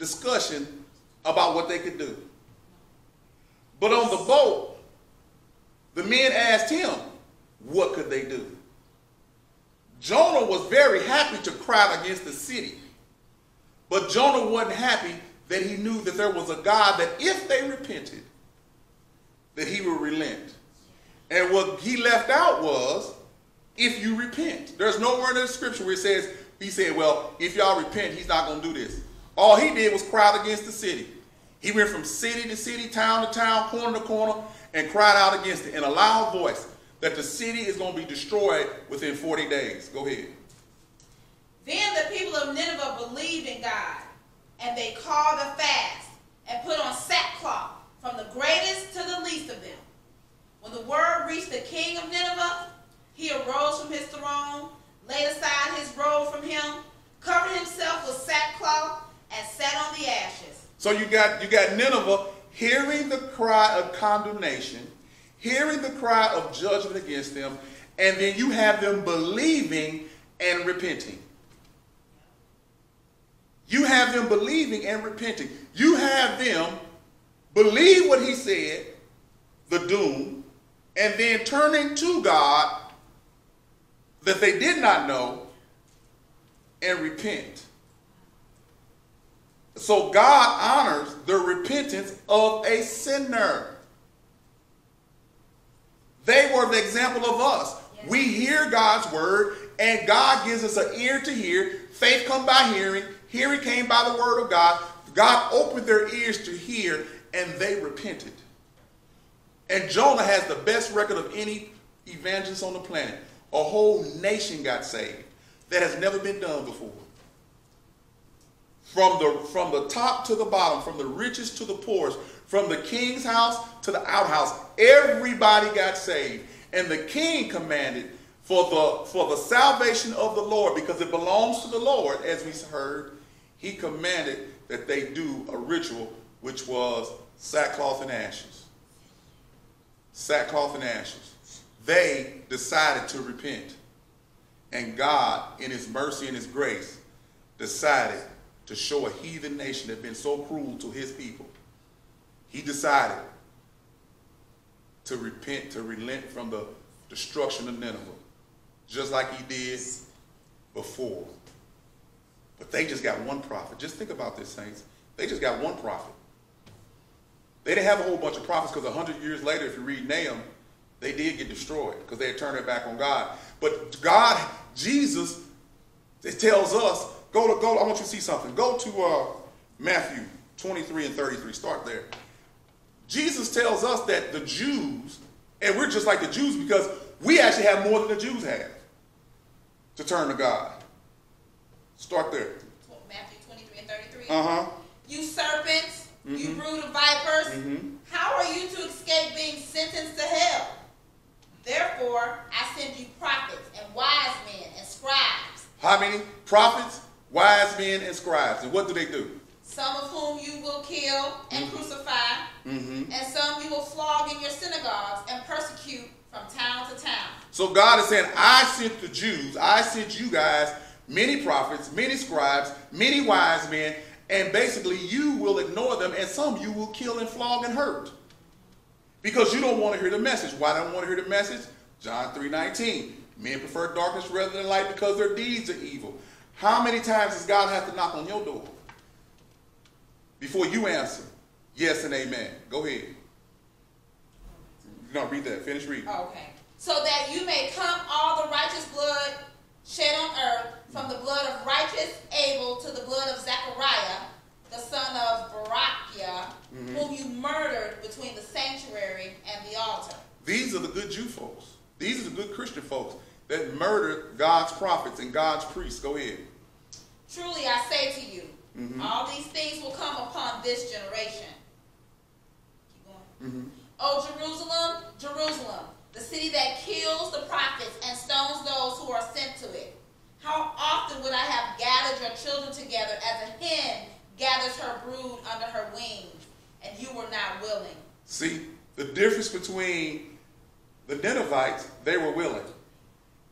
discussion about what they could do. But on the boat, the men asked him, what could they do? Jonah was very happy to cry against the city. But Jonah wasn't happy that he knew that there was a God that if they repented, that he would relent. And what he left out was, if you repent. There's nowhere in the scripture where it says, he said, well, if y'all repent, he's not going to do this. All he did was cry out against the city. He went from city to city, town to town, corner to corner, and cried out against it in a loud voice that the city is going to be destroyed within 40 days. Go ahead. Then the people of Nineveh believed in God, and they called a fast and put on sackcloth from the greatest to the least of them. When the word reached the king of Nineveh, he arose from his throne, laid aside his robe from him, covered himself with sackcloth, and sat on the ashes. So you got you got Nineveh hearing the cry of condemnation, hearing the cry of judgment against them, and then you have them believing and repenting. You have them believing and repenting. You have them believe what he said, the doom, and then turning to God that they did not know and repent. So God honors the repentance of a sinner. They were the example of us. Yes. We hear God's word, and God gives us an ear to hear. Faith come by hearing. Hearing came by the word of God. God opened their ears to hear, and they repented. And Jonah has the best record of any evangelist on the planet. A whole nation got saved. That has never been done before. From the, from the top to the bottom, from the richest to the poorest, from the king's house to the outhouse, everybody got saved. And the king commanded for the, for the salvation of the Lord, because it belongs to the Lord, as we heard, he commanded that they do a ritual which was sackcloth and ashes. Sackcloth and ashes. They decided to repent. And God, in his mercy and his grace, decided to show a heathen nation that had been so cruel to his people. He decided to repent, to relent from the destruction of Nineveh, just like he did before. But they just got one prophet. Just think about this, saints. They just got one prophet. They didn't have a whole bunch of prophets because 100 years later, if you read Nahum, they did get destroyed because they had turned their back on God. But God, Jesus, it tells us, go to, go, I want you to see something. Go to uh, Matthew 23 and 33. Start there. Jesus tells us that the Jews, and we're just like the Jews because we actually have more than the Jews have to turn to God. Start there. Matthew 23 and 33. Uh-huh. You serpents, mm-hmm. you brood of vipers, mm-hmm. how are you to escape being sentenced to hell? Therefore, I send you prophets and wise men and scribes. How many? Prophets, wise men, and scribes. And what do they do? Some of whom you will kill and mm-hmm. crucify, mm-hmm. and some you will flog in your synagogues and persecute from town to town. So God is saying, I sent the Jews, I sent you guys many prophets, many scribes, many wise men, and basically you will ignore them, and some you will kill and flog and hurt. Because you don't want to hear the message. Why don't you want to hear the message? John 3.19. Men prefer darkness rather than light because their deeds are evil. How many times does God have to knock on your door before you answer yes and amen? Go ahead. No, read that. Finish reading. Okay. So that you may come all the righteous blood shed on earth from the blood of righteous Abel to the blood of Zechariah, the son of Barachiah, mm-hmm. whom you murdered between the sanctuary and the altar. These are the good Jew folks. These are the good Christian folks that murdered God's prophets and God's priests. Go ahead. Truly I say to you, mm-hmm. all these things will come upon this generation. Keep going. Mm-hmm. Oh, Jerusalem, Jerusalem the city that kills the prophets and stones those who are sent to it. How often would I have gathered your children together as a hen gathers her brood under her wings, and you were not willing? See, the difference between the Ninevites, they were willing.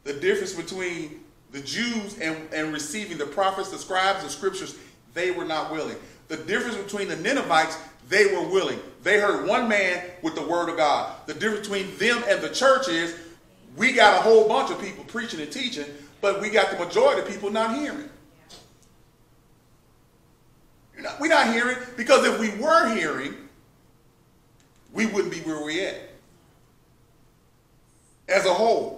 The difference between the Jews and, and receiving the prophets, the scribes, the scriptures, they were not willing. The difference between the Ninevites, they were willing. They heard one man with the word of God. The difference between them and the church is we got a whole bunch of people preaching and teaching, but we got the majority of people not hearing. Not, we're not hearing because if we were hearing, we wouldn't be where we're at as a whole.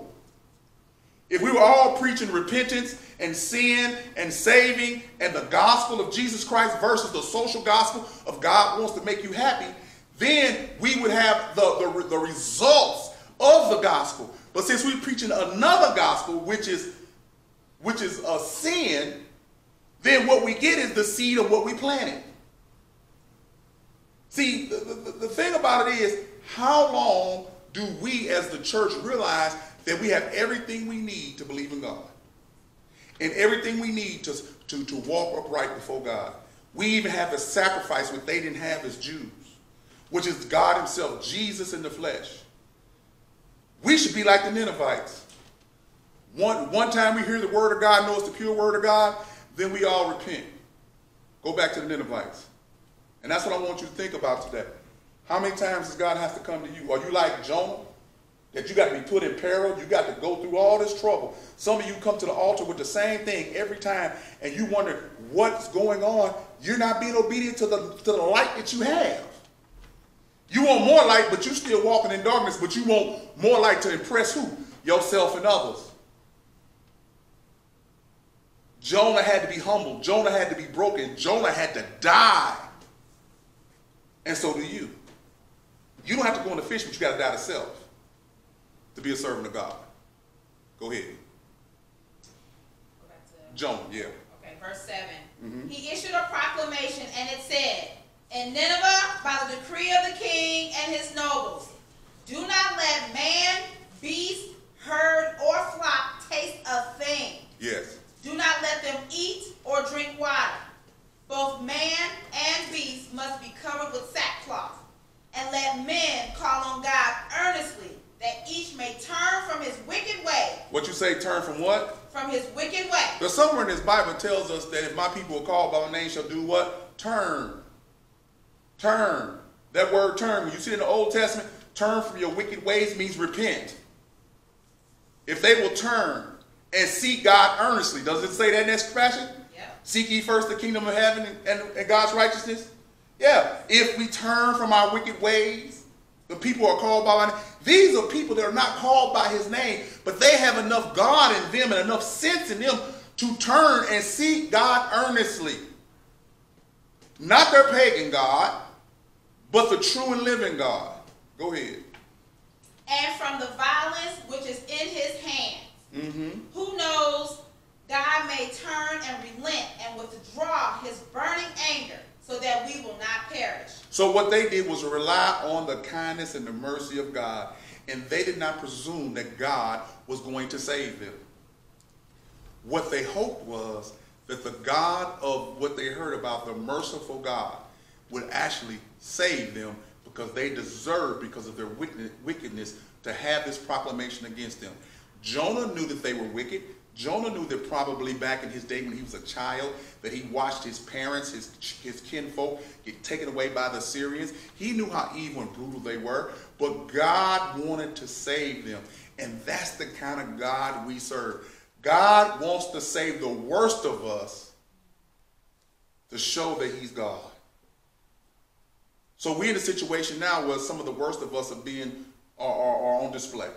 If we were all preaching repentance and sin and saving and the gospel of Jesus Christ versus the social gospel of God wants to make you happy, then we would have the, the, the results of the gospel. But since we're preaching another gospel, which is which is a sin, then what we get is the seed of what we planted. See, the, the, the thing about it is, how long do we as the church realize that we have everything we need to believe in God? And everything we need to, to, to walk upright before God. We even have the sacrifice which they didn't have as Jews, which is God himself, Jesus in the flesh. We should be like the Ninevites. One, one time we hear the word of God, know it's the pure word of God, then we all repent. Go back to the Ninevites. And that's what I want you to think about today. How many times does God have to come to you? Are you like Jonah? That you got to be put in peril, you got to go through all this trouble. Some of you come to the altar with the same thing every time, and you wonder what's going on. You're not being obedient to the, to the light that you have. You want more light, but you're still walking in darkness, but you want more light to impress who? Yourself and others. Jonah had to be humbled. Jonah had to be broken. Jonah had to die. And so do you. You don't have to go in the fish, but you got to die to self to be a servant of God. Go ahead. Go back to Jonah, yeah. Okay, verse 7. Mhm. He issued a proclamation, and it said, In Nineveh, by the decree of the king and his nobles, do not let man, beast, herd, or flock taste a thing. Yes. Do not let them eat or drink water. Both man and beast must be covered with sackcloth. And let men call on God earnestly, that each may turn from his wicked way, What you say, turn from what? from his wicked way. But somewhere in this Bible tells us that if my people are called by my name shall do what? Turn. Turn. That word turn, when you see in the Old Testament, turn from your wicked ways means repent. If they will turn and seek God earnestly, does it say that in that? Yep. Seek ye first the kingdom of heaven and, and, and God's righteousness? Yeah. If we turn from our wicked ways, the people are called by my name. These are people that are not called by his name, but they have enough God in them and enough sense in them to turn and seek God earnestly. Not their pagan God, but the true and living God. Go ahead. And from the violence which is in his hands. Mm-hmm. Who knows, God may turn and relent and withdraw his burning anger so that we will not perish. So what they did was rely on the kindness and the mercy of God, and they did not presume that God was going to save them. What they hoped was that the God of what they heard about, the merciful God, would actually save them because they deserved, because of their wickedness, to have this proclamation against them. Jonah knew that they were wicked. Jonah knew that probably back in his day when he was a child, that he watched his parents, his, his kinfolk get taken away by the Syrians. He knew how evil and brutal they were, but God wanted to save them. And that's the kind of God we serve. God wants to save the worst of us to show that he's God. So we're in a situation now where some of the worst of us are being are, are, are on display.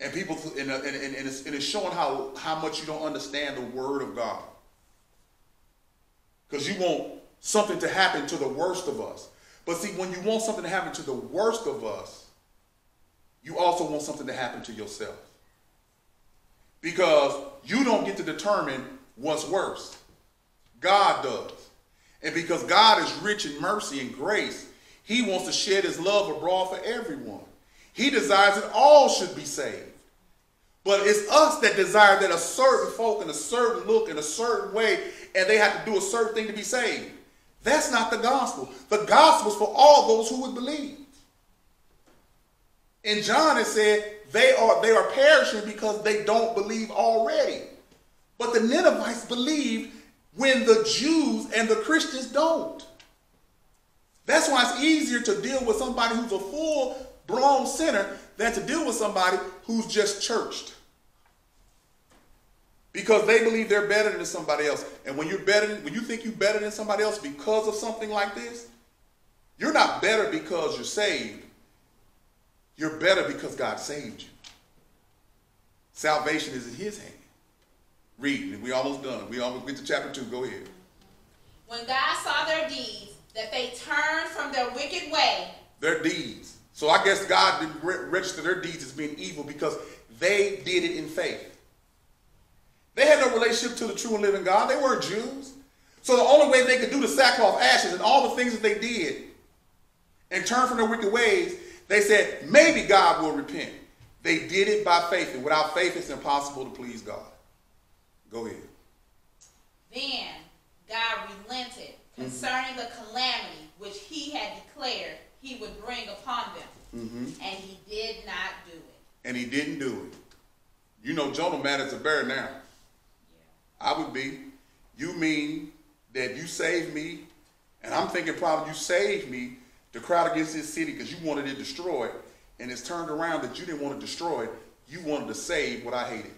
And people, and, and, and, and, it's, and it's showing how, how much you don't understand the word of God. Because you want something to happen to the worst of us. But see, when you want something to happen to the worst of us, you also want something to happen to yourself. Because you don't get to determine what's worse. God does. And because God is rich in mercy and grace, he wants to shed his love abroad for everyone. He desires that all should be saved. But it's us that desire that a certain folk in a certain look in a certain way, and they have to do a certain thing to be saved. That's not the gospel. The gospel is for all those who would believe. And John it said they are they are perishing because they don't believe already. But the Ninevites believed when the Jews and the Christians don't. That's why it's easier to deal with somebody who's a full blown sinner than to deal with somebody who's just churched. Because they believe they're better than somebody else. And when you're better when you think you're better than somebody else because of something like this, you're not better because you're saved. You're better because God saved you. Salvation is in his hand. Read. We almost done. We almost get to chapter 2. Go ahead. When God saw their deeds, that they turned from their wicked way. Their deeds. So I guess God didn't register their deeds as being evil because they did it in faith. They had no relationship to the true and living God. They weren't Jews. So the only way they could do the sackcloth ashes and all the things that they did and turn from their wicked ways, they said, maybe God will repent. They did it by faith, and without faith, it's impossible to please God. Go ahead. Then God relented concerning mm-hmm. the calamity which he had declared he would bring upon them. Mm-hmm. And he did not do it. And he didn't do it. You know, Jonah mad as a bear now. Yeah. I would be. You mean that you saved me, and I'm thinking probably you saved me to crowd against this city because you wanted it destroyed, and it's turned around that you didn't want to destroy it. You wanted to save what I hated.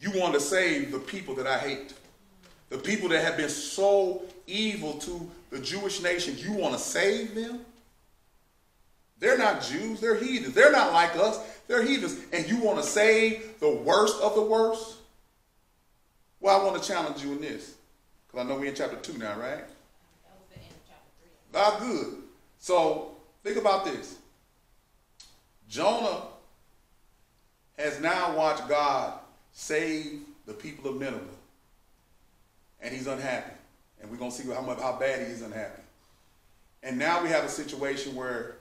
You wanted to save the people that I hate. The people that have been so evil to the Jewish nation, you want to save them? They're not Jews, they're heathens. They're not like us, they're heathens. And you want to save the worst of the worst? Well, I want to challenge you in this. Because I know we're in chapter 2 now, right? That was the end of chapter 3. Ah, good. So think about this. Jonah has now watched God save the people of Nineveh and he's unhappy. And we're to see how, much, how bad he is unhappy. And now we have a situation where,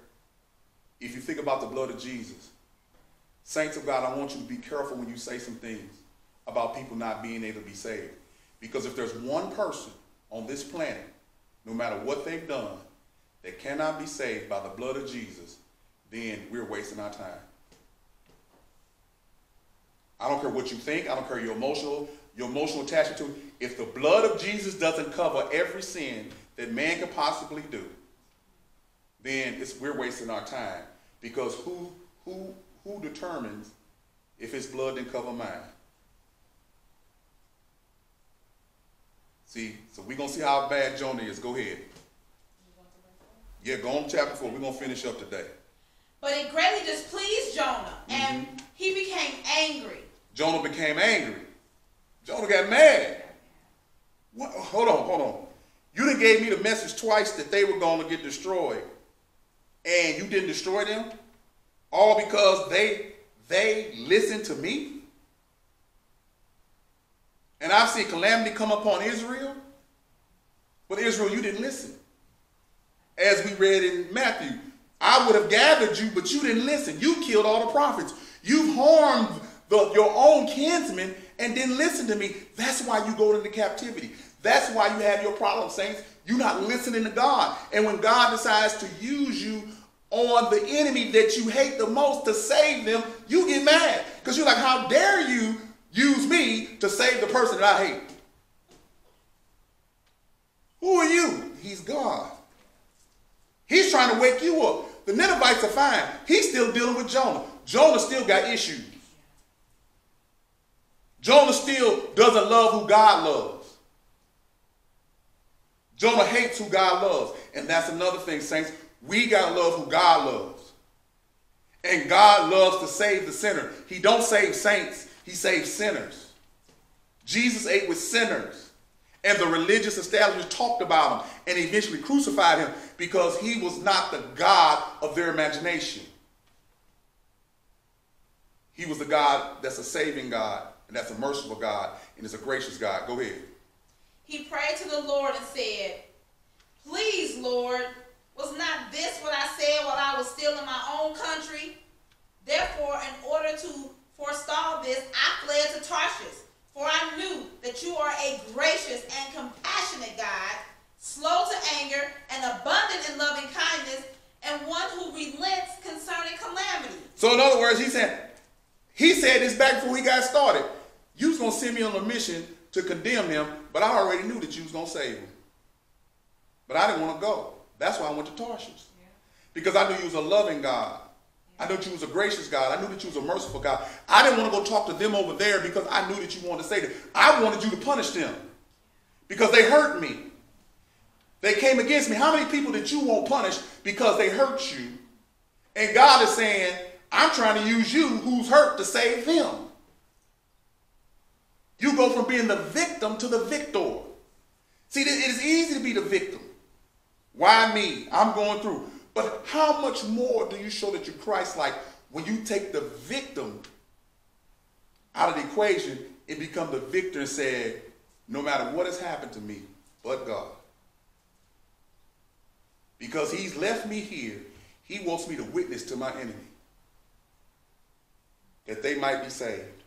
if you think about the blood of Jesus, saints of God, I want you to be careful when you say some things about people not being able to be saved. Because if there's one person on this planet, no matter what they've done, that cannot be saved by the blood of Jesus, then we're wasting our time. I don't care what you think. I don't care your emotional, your emotional attachment to it. If the blood of Jesus doesn't cover every sin that man could possibly do, then we're wasting our time. Because who who who determines if his blood didn't cover mine? See, so we're gonna see how bad Jonah is. Go ahead. Yeah, go on chapter four. We're gonna finish up today. But it greatly displeased Jonah, and mm-hmm. he became angry. Jonah became angry. Jonah got mad. What? Hold on, hold on. You done gave me the message twice that they were going to get destroyed, and you didn't destroy them, all because they they listened to me. And I've seen calamity come upon Israel, but Israel, you didn't listen. As we read in Matthew, I would have gathered you, but you didn't listen. You killed all the prophets. You've harmed the, your own kinsmen and didn't listen to me. That's why you go into captivity. That's why you have your problem, saints. You're not listening to God. And when God decides to use you on the enemy that you hate the most to save them, you get mad. Because you're like, how dare you use me to save the person that I hate? Who are you? He's God. He's trying to wake you up. The Ninevites are fine. He's still dealing with Jonah. Jonah still got issues. Jonah still doesn't love who God loves. Jonah hates who God loves. And that's another thing, saints. We got to love who God loves. And God loves to save the sinner. He don't save saints. He saves sinners. Jesus ate with sinners. And the religious establishment talked about him and eventually crucified him because he was not the God of their imagination. He was the God that's a saving God and that's a merciful God and is a gracious God. Go ahead. He prayed to the Lord and said, Please, Lord, was not this what I said while I was still in my own country? Therefore, in order to forestall this, I fled to Tarshish, for I knew that you are a gracious and compassionate God, slow to anger and abundant in loving kindness, and one who relents concerning calamity. So, in other words, he said, he said this back before he got started. You was to send me on a mission to condemn them, but I already knew that you was going to save them. But I didn't want to go. That's why I went to Tarshish. Because I knew you was a loving God. I knew you was a gracious God. I knew that you was a merciful God. I didn't want to go talk to them over there because I knew that you wanted to save them. I wanted you to punish them because they hurt me. They came against me. How many people did you won't punish because they hurt you? And God is saying, I'm trying to use you who's hurt to save them. You go from being the victim to the victor. See, it is easy to be the victim. Why me? I'm going through. But how much more do you show that you're Christ like when you take the victim out of the equation and become the victor and say, no matter what has happened to me, but God. Because he's left me here, he wants me to witness to my enemy that they might be saved.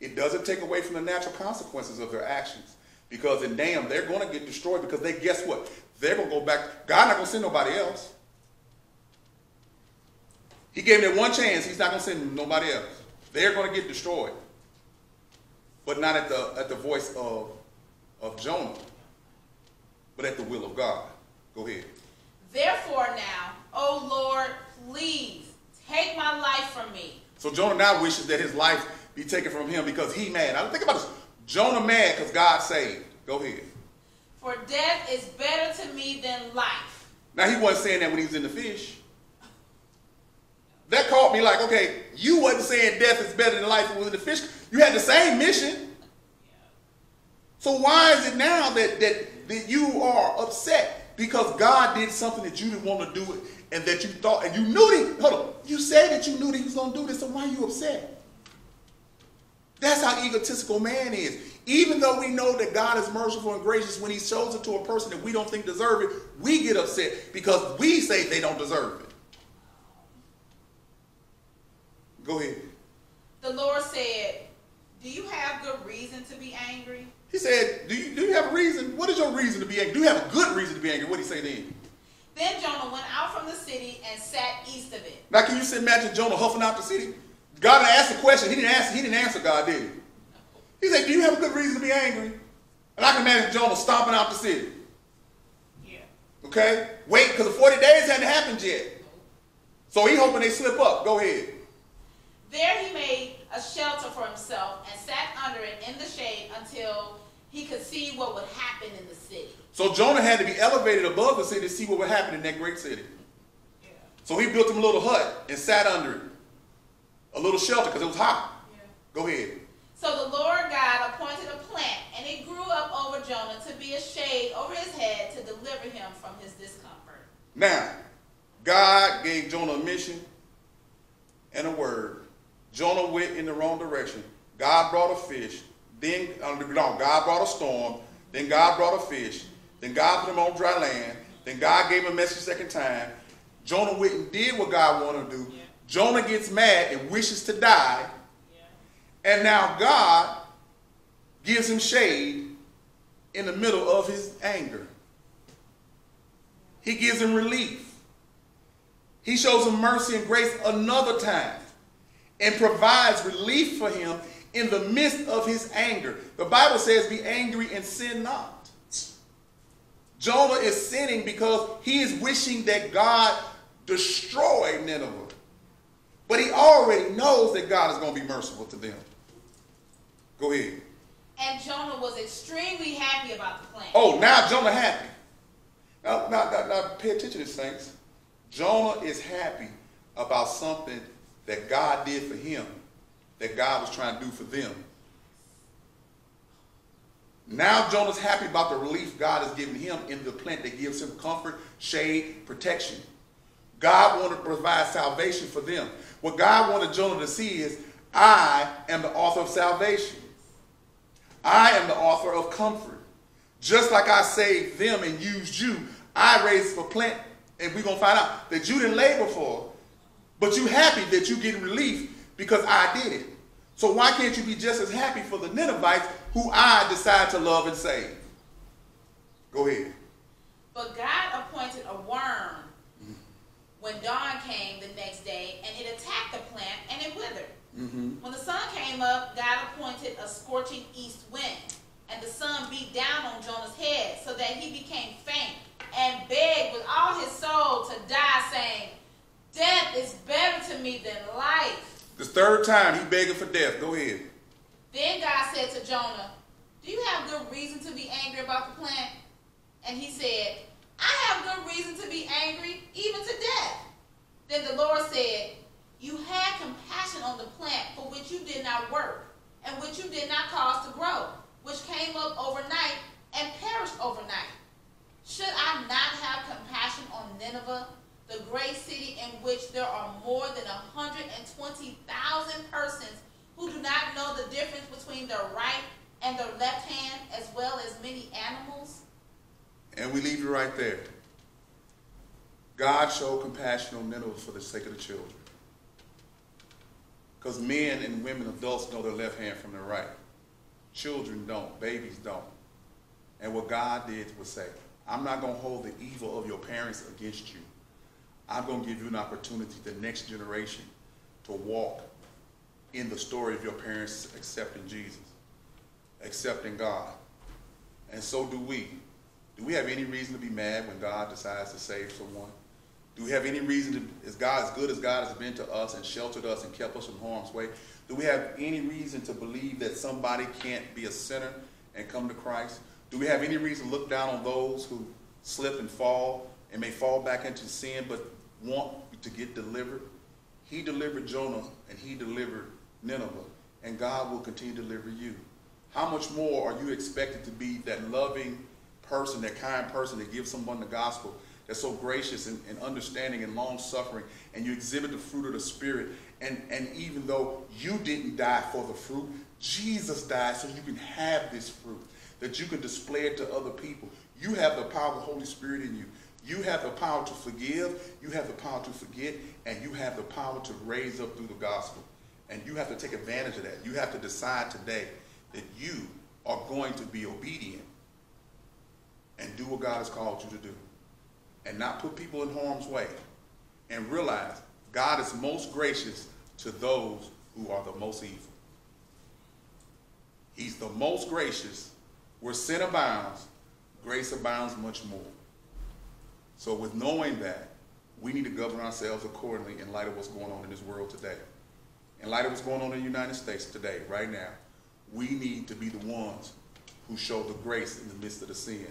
It doesn't take away from the natural consequences of their actions. Because in Nahum, they're going to get destroyed because they, guess what? They're going to go back. God not going to send nobody else. He gave them one chance. He's not going to send nobody else. They're going to get destroyed. But not at the, at the voice of, of Jonah, but at the will of God. Go ahead. Therefore now, O Lord, please take my life from me. So Jonah now wishes that his life be taken from him because he mad. Now think about this. Jonah mad because God saved. Go ahead. For death is better to me than life. Now he wasn't saying that when he was in the fish. That caught me like, okay, you wasn't saying death is better than life when was in the fish. You had the same mission. So why is it now that, that, that you are upset? Because God did something that you didn't want to do it and that you thought, and you knew that, hold on, said that you knew that he was going to do this, so why are you upset? That's how egotistical man is. Even though we know that God is merciful and gracious when he shows it to a person that we don't think deserve it, we get upset because we say they don't deserve it. Go ahead. The Lord said, Do you have good reason to be angry? He said, do you, do you have a reason? What is your reason to be angry? Do you have a good reason to be angry? What did he say then? Then Jonah went out from the city and sat east of it. Now, can you imagine Jonah huffing out the city? God asked a question. He didn't answer. He didn't answer God, did he? He said, "Do you have a good reason to be angry?" And I can imagine Jonah stomping out the city. Yeah. Okay, wait, because the forty days hadn't happened yet. So he hoping they slip up. Go ahead. There he made a shelter for himself and sat under it in the shade until he could see what would happen in the city. So Jonah had to be elevated above the city to see what would happen in that great city. Yeah. So he built him a little hut and sat under it, a little shelter because it was hot. Yeah. Go ahead. So the Lord God appointed a plant, and it grew up over Jonah to be a shade over his head to deliver him from his discomfort. Now, God gave Jonah a mission and a word. Jonah went in the wrong direction. God brought a fish. Then uh, no, God brought a storm. Then God brought a fish. Then God put him on dry land. Then God gave him a message second time. Jonah went and did what God wanted to do. Yeah. Jonah gets mad and wishes to die. Yeah. And now God gives him shade in the middle of his anger. He gives him relief. He shows him mercy and grace another time and provides relief for him in the midst of his anger. The Bible says, Be angry and sin not. Jonah is sinning because he is wishing that God destroy Nineveh. But he already knows that God is going to be merciful to them. Go ahead. And Jonah was extremely happy about the plan. Oh, now Jonah happy. Now, now, now, now pay attention to this, saints. Jonah is happy about something that God did for him, that God was trying to do for them. Now Jonah's happy about the relief God has given him in the plant that gives him comfort, shade, protection. God wanted to provide salvation for them. What God wanted Jonah to see is, I am the author of salvation. I am the author of comfort. Just like I saved them and used you, I raised a plant, and we're going to find out that you didn't labor for, but you happy that you get relief because I did it. So why can't you be just as happy for the Ninevites who I decide to love and save? Go ahead. But God appointed a worm when dawn came the next day, and it attacked the plant and it withered. Mm-hmm. When the sun came up, God appointed a scorching east wind, and the sun beat down on Jonah's head, so that he became faint, and begged with all his soul to die, saying, Death is better to me than life. The third time he begging for death. Go ahead. Then God said to Jonah, Do you have good reason to be angry about the plant? And he said, I have good reason to be angry, even to death. Then the Lord said, You had compassion on the plant for which you did not work, and which you did not cause to grow, which came up overnight and perished overnight. Should I not have compassion on Nineveh, the great city in which there are more than 120,000 persons who do not know the difference between their right and their left hand, as well as many animals? And we leave you right there. God showed compassion on Nineveh for the sake of the children. Because men and women, adults know their left hand from their right. Children don't. Babies don't. And what God did was say, I'm not going to hold the evil of your parents against you. I'm going to give you an opportunity, the next generation, to walk in the story of your parents accepting Jesus, accepting God. And so do we. Do we have any reason to be mad when God decides to save someone? Do we have any reason to, is God as good as God has been to us and sheltered us and kept us from harm's way? Do we have any reason to believe that somebody can't be a sinner and come to Christ? Do we have any reason to look down on those who slip and fall and may fall back into sin but want to get delivered? He delivered Jonah and he delivered Nineveh, and God will continue to deliver you. How much more are you expected to be that loving person, that kind person that gives someone the gospel, that's so gracious and, and understanding and long suffering, and you exhibit the fruit of the Spirit. And, and even though you didn't die for the fruit, Jesus died so you can have this fruit, that you can display it to other people. You have the power of the Holy Spirit in you. You have the power to forgive, you have the power to forget, and you have the power to raise up through the gospel. And you have to take advantage of that. You have to decide today that you are going to be obedient and do what God has called you to do. And not put people in harm's way. And realize God is most gracious to those who are the most evil. He's the most gracious. Where sin abounds, grace abounds much more. So, with knowing that, we need to govern ourselves accordingly in light of what's going on in this world today. In light of what's going on in the United States today, right now, we need to be the ones who show the grace in the midst of the sin.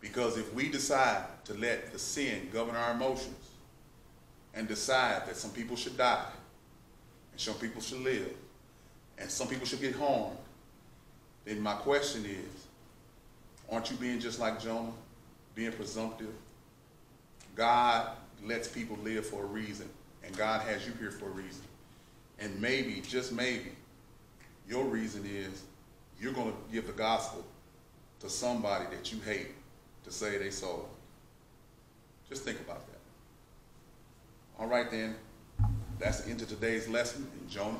Because if we decide to let the sin govern our emotions and decide that some people should die and some people should live and some people should get harmed, then my question is, aren't you being just like Jonah, being presumptive? God lets people live for a reason, and God has you here for a reason. And maybe, just maybe, your reason is you're going to give the gospel to somebody that you hate to save their soul. Just think about that. All right, then. That's the end of today's lesson in Jonah.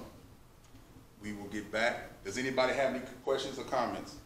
We will get back. Does anybody have any questions or comments?